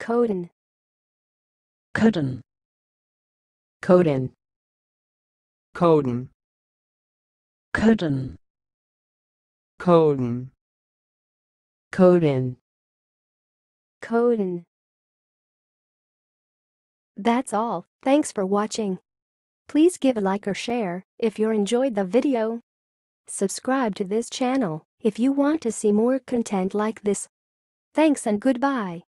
Codan. Codan. Codan. Codan. Codan. Codan. Codan. Codan. That's all, thanks for watching. Please give a like or share if you enjoyed the video. Subscribe to this channel if you want to see more content like this. Thanks and goodbye.